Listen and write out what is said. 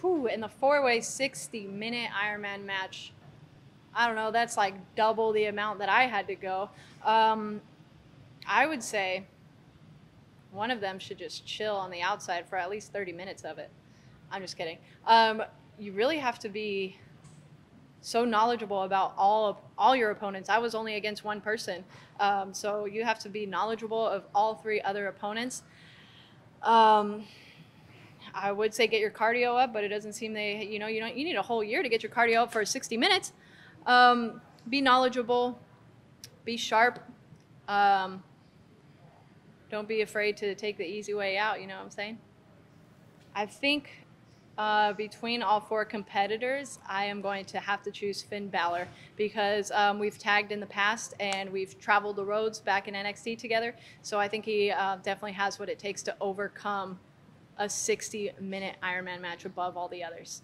whew, in the four way 60 minute Ironman match, I don't know, that's like double the amount that I had to go. Um, I would say one of them should just chill on the outside for at least 30 minutes of it. I'm just kidding. Um, you really have to be so knowledgeable about all of all your opponents. I was only against one person, um, so you have to be knowledgeable of all three other opponents. Um, I would say get your cardio up, but it doesn't seem they, you know, you don't. You need a whole year to get your cardio up for 60 minutes. Um, be knowledgeable, be sharp. Um, don't be afraid to take the easy way out. You know what I'm saying? I think uh, between all four competitors, I am going to have to choose Finn Balor because um, we've tagged in the past and we've traveled the roads back in NXT together. So I think he uh, definitely has what it takes to overcome a 60 minute Ironman match above all the others.